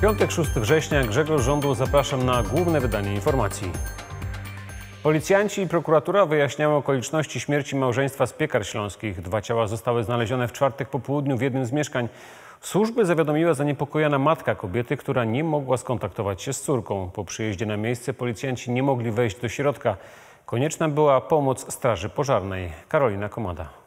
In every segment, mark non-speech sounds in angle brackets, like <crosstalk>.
Piątek 6 września Grzegorz Żądło zapraszam na główne wydanie informacji. Policjanci i prokuratura wyjaśniały okoliczności śmierci małżeństwa z Piekar Śląskich. Dwa ciała zostały znalezione w czwartek po południu w jednym z mieszkań. Służby zawiadomiła zaniepokojona matka kobiety, która nie mogła skontaktować się z córką. Po przyjeździe na miejsce policjanci nie mogli wejść do środka. Konieczna była pomoc Straży Pożarnej. Karolina Komada.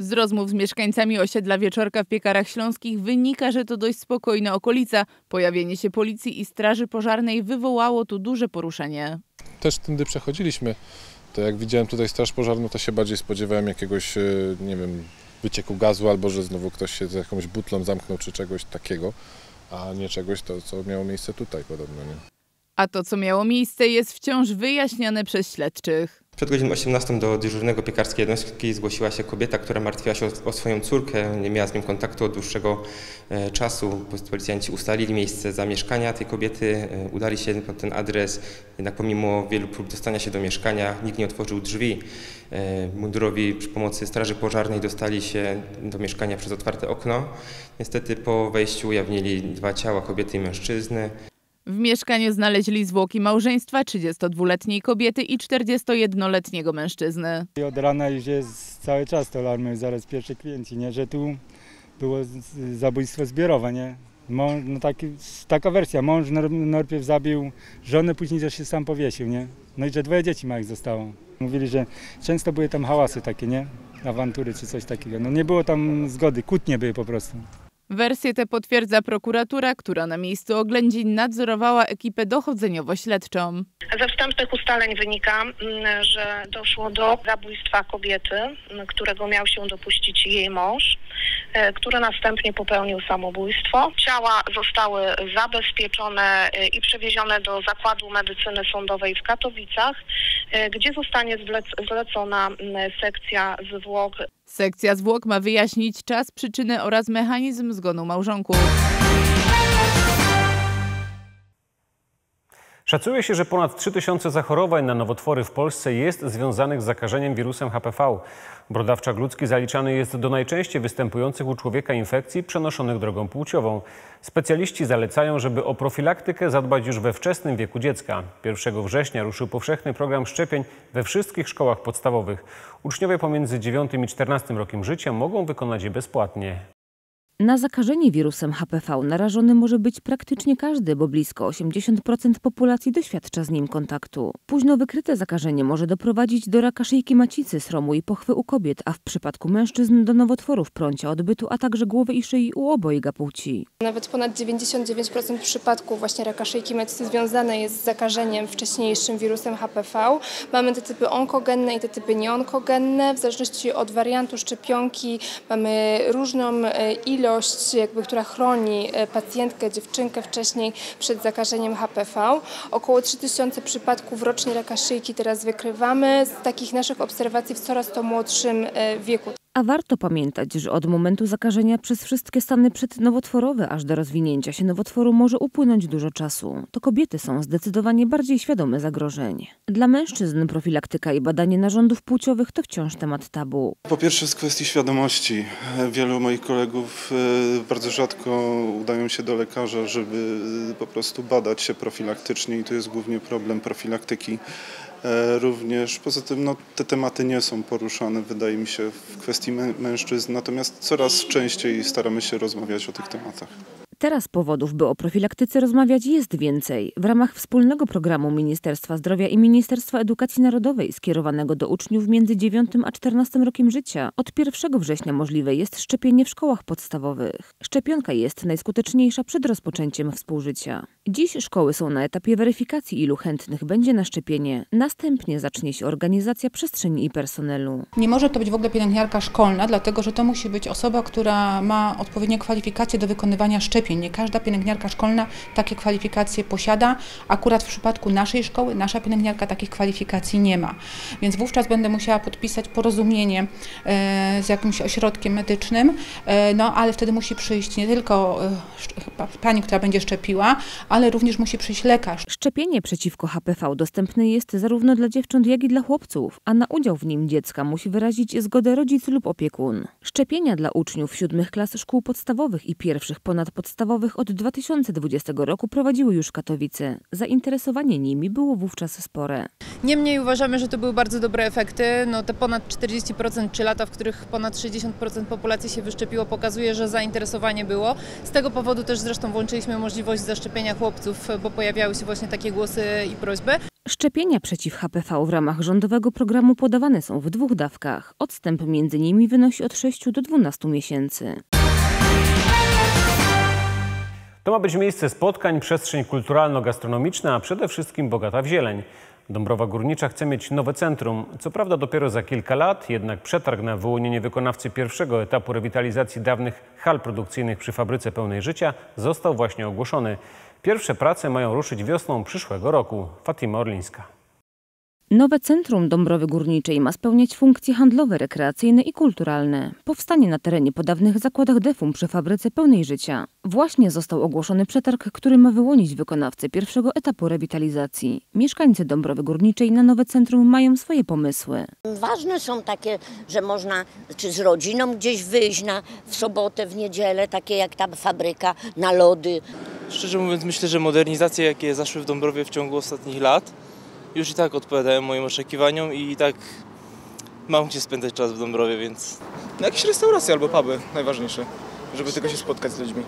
Z rozmów z mieszkańcami osiedla Wieczorka w Piekarach Śląskich wynika, że to dość spokojna okolica. Pojawienie się policji i straży pożarnej wywołało tu duże poruszenie. Też tędy przechodziliśmy. To jak widziałem tutaj straż pożarną, to się bardziej spodziewałem jakiegoś, e, nie wiem, wycieku gazu albo że znowu ktoś się z jakąś butlą zamknął czy czegoś takiego, a nie czegoś to, co miało miejsce tutaj podobno. Nie? A to, co miało miejsce, jest wciąż wyjaśniane przez śledczych. Przed godziną 18 do dyżurnego piekarskiej jednostki zgłosiła się kobieta, która martwiła się o, o swoją córkę. Nie miała z nią kontaktu od dłuższego e, czasu. Policjanci ustalili miejsce zamieszkania tej kobiety, e, udali się pod ten adres. Jednak pomimo wielu prób dostania się do mieszkania, nikt nie otworzył drzwi. E, mundurowi przy pomocy straży pożarnej dostali się do mieszkania przez otwarte okno. Niestety po wejściu ujawnili dwa ciała kobiety i mężczyzny. W mieszkaniu znaleźli zwłoki małżeństwa 32-letniej kobiety i 41-letniego mężczyzny. I od rana już jest cały czas to alarmy, zaraz pierwsze klienci, nie? że tu było zabójstwo zbiorowe, nie? Mąż, no taki, taka wersja, mąż najpierw zabił żonę, później też się sam powiesił, nie? No i że dwoje dzieci małych zostało. Mówili, że często były tam hałasy takie, nie? Awantury czy coś takiego. No nie było tam zgody, kłótnie były po prostu. Wersję tę potwierdza prokuratura, która na miejscu oględzin nadzorowała ekipę dochodzeniowo-śledczą. Ze wstępnych ustaleń wynika, mm, że doszło do zabójstwa kobiety, mm, którego miał się dopuścić jej mąż, e, który następnie popełnił samobójstwo. Ciała zostały zabezpieczone e, i przewiezione do Zakładu Medycyny Sądowej w Katowicach, e, gdzie zostanie zlec- zlecona mm, sekcja zwłok Sekcja zwłok ma wyjaśnić czas, przyczynę oraz mechanizm zgonu małżonków. Szacuje się, że ponad 3000 zachorowań na nowotwory w Polsce jest związanych z zakażeniem wirusem HPV. Brodawczak ludzki zaliczany jest do najczęściej występujących u człowieka infekcji przenoszonych drogą płciową. Specjaliści zalecają, żeby o profilaktykę zadbać już we wczesnym wieku dziecka. 1 września ruszył powszechny program szczepień we wszystkich szkołach podstawowych. Uczniowie pomiędzy 9 i 14 rokiem życia mogą wykonać je bezpłatnie. Na zakażenie wirusem HPV narażony może być praktycznie każdy, bo blisko 80% populacji doświadcza z nim kontaktu. Późno wykryte zakażenie może doprowadzić do raka szyjki macicy, sromu i pochwy u kobiet, a w przypadku mężczyzn do nowotworów prącia odbytu, a także głowy i szyi u obojga płci. Nawet ponad 99% przypadków właśnie raka szyjki macicy związane jest z zakażeniem wcześniejszym wirusem HPV. Mamy te typy onkogenne i te typy nieonkogenne. W zależności od wariantu szczepionki mamy różną e, ilość, jakby, która chroni e, pacjentkę, dziewczynkę wcześniej przed zakażeniem HPV. Około 3000 przypadków rocznie raka szyjki teraz wykrywamy z takich naszych obserwacji w coraz to młodszym e, wieku. A warto pamiętać, że od momentu zakażenia przez wszystkie stany przednowotworowe aż do rozwinięcia się nowotworu może upłynąć dużo czasu. To kobiety są zdecydowanie bardziej świadome zagrożeń. Dla mężczyzn profilaktyka i badanie narządów płciowych to wciąż temat tabu. Po pierwsze z kwestii świadomości. Wielu moich kolegów e, bardzo rzadko udają się do lekarza, żeby e, po prostu badać się profilaktycznie i to jest głównie problem profilaktyki. E, Również poza tym no, te tematy nie są poruszane, wydaje mi się, w kwestii mę- mężczyzn, natomiast coraz częściej staramy się rozmawiać o tych tematach. Teraz powodów, by o profilaktyce rozmawiać jest więcej. W ramach wspólnego programu Ministerstwa Zdrowia i Ministerstwa Edukacji Narodowej skierowanego do uczniów między 9 a 14 rokiem życia od 1 września możliwe jest szczepienie w szkołach podstawowych. Szczepionka jest najskuteczniejsza przed rozpoczęciem współżycia. Dziś szkoły są na etapie weryfikacji, ilu chętnych będzie na szczepienie. Następnie zacznie się organizacja przestrzeni i personelu. Nie może to być w ogóle pielęgniarka szkolna, dlatego że to musi być osoba, która ma odpowiednie kwalifikacje do wykonywania szczepień. Nie każda pielęgniarka szkolna takie kwalifikacje posiada. Akurat w przypadku naszej szkoły nasza pielęgniarka takich kwalifikacji nie ma. Więc wówczas będę musiała podpisać porozumienie e, z jakimś ośrodkiem medycznym, e, no ale wtedy musi przyjść nie tylko e, pani, która będzie szczepiła, ale również musi przyjść lekarz. Szczepienie przeciwko HPV dostępne jest zarówno dla dziewcząt, jak i dla chłopców, a na udział w nim dziecka musi wyrazić zgodę rodzic lub opiekun. Szczepienia dla uczniów siódmych klas szkół podstawowych i pierwszych ponadpodstawowych podstawowych od 2020 roku prowadziły już Katowice. Zainteresowanie nimi było wówczas spore. Niemniej uważamy, że to były bardzo dobre efekty. No te ponad 40% czy lata, w których ponad 60% populacji się wyszczepiło, pokazuje, że zainteresowanie było. Z tego powodu też zresztą włączyliśmy możliwość zaszczepienia chłopców, bo pojawiały się właśnie takie głosy i prośby. Szczepienia przeciw HPV w ramach rządowego programu podawane są w dwóch dawkach. Odstęp między nimi wynosi od 6 do 12 miesięcy. To ma być miejsce spotkań, przestrzeń kulturalno-gastronomiczna, a przede wszystkim bogata w zieleń. Dąbrowa Górnicza chce mieć nowe centrum. Co prawda dopiero za kilka lat, jednak przetarg na wyłonienie wykonawcy pierwszego etapu rewitalizacji dawnych hal produkcyjnych przy fabryce pełnej życia został właśnie ogłoszony. Pierwsze prace mają ruszyć wiosną przyszłego roku. Fatima Orlińska. Nowe centrum Dąbrowy Górniczej ma spełniać funkcje handlowe, rekreacyjne i kulturalne. Powstanie na terenie po dawnych zakładach Defum przy fabryce pełnej życia. Właśnie został ogłoszony przetarg, który ma wyłonić wykonawcę pierwszego etapu rewitalizacji. Mieszkańcy Dąbrowy Górniczej na nowe centrum mają swoje pomysły. Ważne są takie, że można czy z rodziną gdzieś wyjść na, w sobotę, w niedzielę, takie jak ta fabryka, na lody. Szczerze mówiąc myślę, że modernizacje jakie zaszły w Dąbrowie w ciągu ostatnich lat już i tak odpowiadają moim oczekiwaniom i tak mam gdzie spędzać czas w Dąbrowie, więc... No jakieś restauracje albo puby, najważniejsze, żeby tylko się spotkać z ludźmi.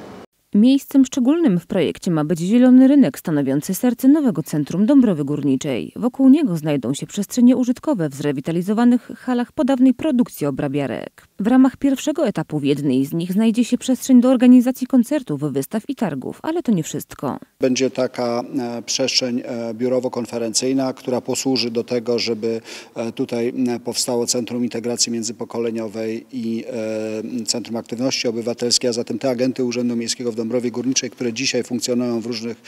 Miejscem szczególnym w projekcie ma być zielony rynek stanowiący serce nowego centrum Dąbrowy Górniczej. Wokół niego znajdą się przestrzenie użytkowe w zrewitalizowanych halach po dawnej produkcji obrabiarek. W ramach pierwszego etapu w jednej z nich znajdzie się przestrzeń do organizacji koncertów, wystaw i targów, ale to nie wszystko. Będzie taka e, przestrzeń e, biurowo-konferencyjna, która posłuży do tego, żeby e, tutaj powstało Centrum Integracji Międzypokoleniowej i Centrum Aktywności Obywatelskiej, a zatem te agenty Urzędu Miejskiego w Dąbrowie Górniczej, które dzisiaj funkcjonują w różnych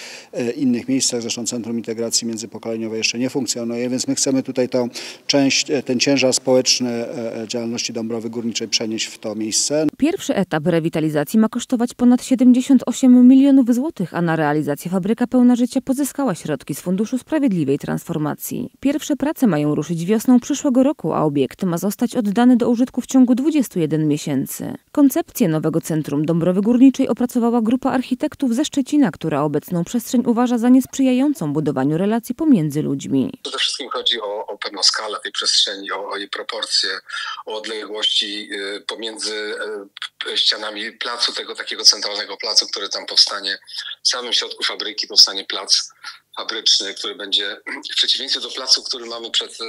innych miejscach, zresztą Centrum Integracji Międzypokoleniowej jeszcze nie funkcjonuje, więc my chcemy tutaj tą część, ten ciężar społeczny działalności Dąbrowy Górniczej przenieść w to miejsce. Pierwszy etap rewitalizacji ma kosztować ponad 78 milionów złotych, a na realizację fabryka pełna życia pozyskała środki z Funduszu Sprawiedliwej Transformacji. Pierwsze prace mają ruszyć wiosną przyszłego roku, a obiekt ma zostać oddany do użytku w ciągu 21 miesięcy. Koncepcję nowego centrum Dąbrowy Górniczej opracowała grupa architektów ze Szczecina, która obecną przestrzeń uważa za niesprzyjającą budowaniu relacji pomiędzy ludźmi. Przede wszystkim chodzi o, o pewną skalę tej przestrzeni, o, o jej proporcje, o odległości y, pomiędzy y, ścianami placu, tego takiego centralnego placu, który tam powstanie. W samym środku fabryki powstanie plac fabryczny, który będzie w przeciwieństwie do placu, który mamy przed y,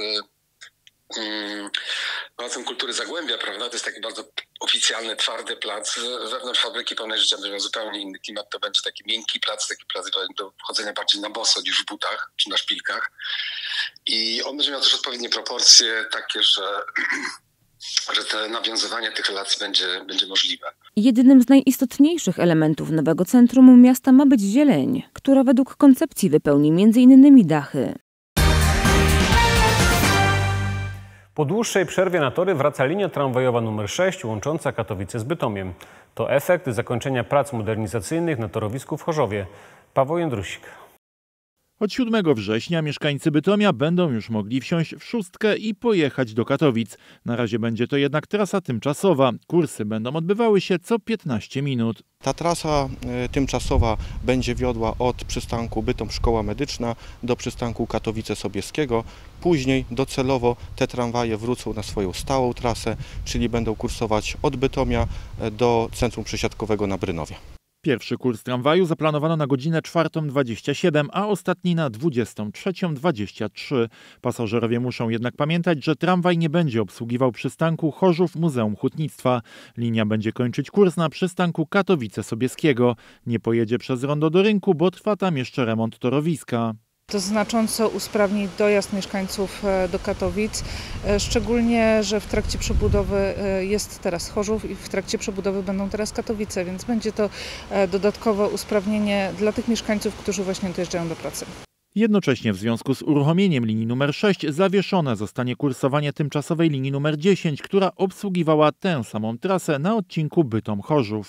Pałacem Kultury Zagłębia, prawda? To jest taki bardzo oficjalny, twardy plac. Wewnątrz fabryki pełnej życia będzie zupełnie inny klimat. To będzie taki miękki plac, taki plac do chodzenia bardziej na boso niż w butach czy na szpilkach. I on będzie miał też odpowiednie proporcje, takie, że <clears throat> że to nawiązywanie tych relacji będzie, będzie możliwe. Jednym z najistotniejszych elementów nowego centrum miasta ma być zieleń, która według koncepcji wypełni m.in. dachy. Po dłuższej przerwie na tory wraca linia tramwajowa nr 6 łącząca Katowice z Bytomiem. To efekt zakończenia prac modernizacyjnych na torowisku w Chorzowie. Paweł Jędrusik. Od 7 września mieszkańcy Bytomia będą już mogli wsiąść w szóstkę i pojechać do Katowic. Na razie będzie to jednak trasa tymczasowa. Kursy będą odbywały się co 15 minut. Ta trasa y, tymczasowa będzie wiodła od przystanku Bytom Szkoła Medyczna do przystanku Katowice Sobieskiego. Później docelowo te tramwaje wrócą na swoją stałą trasę, czyli będą kursować od Bytomia y, do centrum przesiadkowego na Brynowie. Pierwszy kurs tramwaju zaplanowano na godzinę 4.27, a ostatni na 23.23. Pasażerowie muszą jednak pamiętać, że tramwaj nie będzie obsługiwał przystanku Chorzów Muzeum Hutnictwa. Linia będzie kończyć kurs na przystanku Katowice Sobieskiego. Nie pojedzie przez rondo do rynku, bo trwa tam jeszcze remont torowiska. To znacząco usprawni dojazd mieszkańców e, do Katowic, e, szczególnie, że w trakcie przebudowy e, jest teraz Chorzów i w trakcie przebudowy będą teraz Katowice, więc będzie to dodatkowe usprawnienie dla tych mieszkańców, którzy właśnie dojeżdżają do pracy. Jednocześnie w związku z uruchomieniem linii numer 6 zawieszone zostanie kursowanie tymczasowej linii numer 10, która obsługiwała tę samą trasę na odcinku Bytom-Chorzów.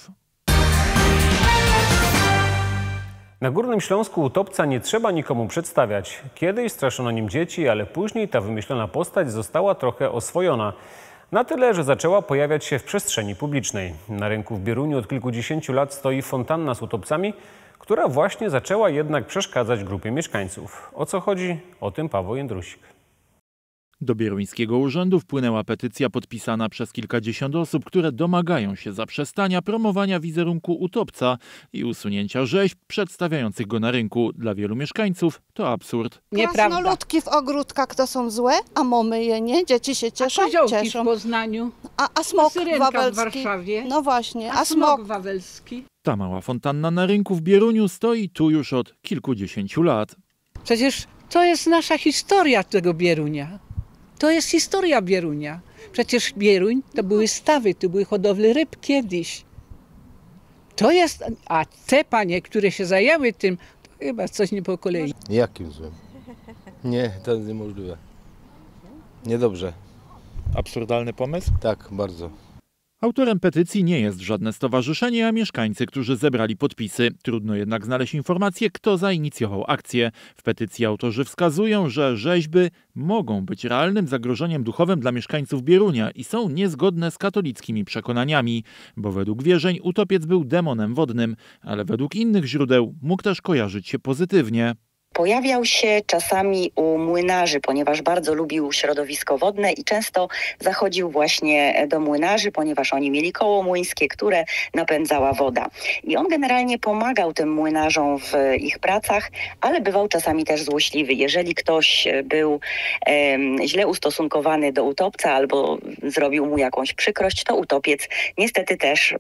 Na Górnym Śląsku utopca nie trzeba nikomu przedstawiać. Kiedyś straszono nim dzieci, ale później ta wymyślona postać została trochę oswojona. Na tyle, że zaczęła pojawiać się w przestrzeni publicznej. Na rynku w Bieruniu od kilkudziesięciu lat stoi fontanna z utopcami, która właśnie zaczęła jednak przeszkadzać grupie mieszkańców. O co chodzi? O tym Paweł Jędrusik. Do Bieruńskiego Urzędu wpłynęła petycja podpisana przez kilkadziesiąt osób, które domagają się zaprzestania promowania wizerunku utopca i usunięcia rzeźb przedstawiających go na rynku. Dla wielu mieszkańców to absurd. Krasnoludki w ogródkach to są złe, a mamy je nie. Dzieci się cieszą. A cieszą. w Poznaniu, A, a smok w wawelski. Warszawie, No właśnie, a, a smok smok. wawelski. Ta mała fontanna na rynku w Bieruniu stoi tu już od kilkudziesięciu lat. Przecież to jest nasza historia tego Bierunia. To jest historia Bierunia. Przecież Bieruń to były stawy, to były hodowle ryb kiedyś. To jest, a te panie, które się zajęły tym, to chyba coś nie po kolei. Jakim złym? Nie, to jest niemożliwe. Niedobrze. Absurdalny pomysł? Tak, bardzo. Autorem petycji nie jest żadne stowarzyszenie, a mieszkańcy, którzy zebrali podpisy. Trudno jednak znaleźć informację, kto zainicjował akcję. W petycji autorzy wskazują, że rzeźby mogą być realnym zagrożeniem duchowym dla mieszkańców Bierunia i są niezgodne z katolickimi przekonaniami, bo według wierzeń utopiec był demonem wodnym, ale według innych źródeł mógł też kojarzyć się pozytywnie. Pojawiał się czasami u młynarzy, ponieważ bardzo lubił środowisko wodne i często zachodził właśnie do młynarzy, ponieważ oni mieli koło młyńskie, które napędzała woda. I on generalnie pomagał tym młynarzom w ich pracach, ale bywał czasami też złośliwy. Jeżeli ktoś był źle ustosunkowany do utopca albo zrobił mu jakąś przykrość, to utopiec niestety też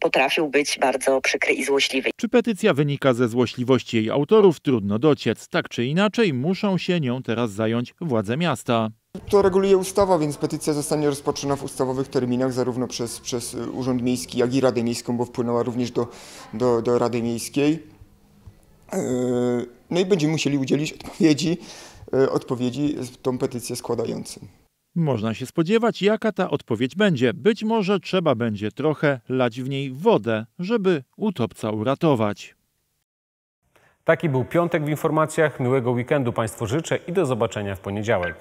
potrafił być bardzo przykry i złośliwy. Czy petycja wynika ze złośliwości jej autorów? Trudno dociec. Tak czy inaczej, muszą się nią teraz zająć władze miasta. To reguluje ustawa, więc petycja zostanie rozpatrzona w ustawowych terminach zarówno przez, przez Urząd Miejski, jak i Radę Miejską, bo wpłynęła również do, do, do Rady Miejskiej. Yy, No i będziemy musieli udzielić odpowiedzi, yy, odpowiedzi tą petycję składającym. Można się spodziewać, jaka ta odpowiedź będzie. Być może trzeba będzie trochę lać w niej wodę, żeby utopca uratować. Taki był piątek w informacjach. Miłego weekendu Państwu życzę i do zobaczenia w poniedziałek.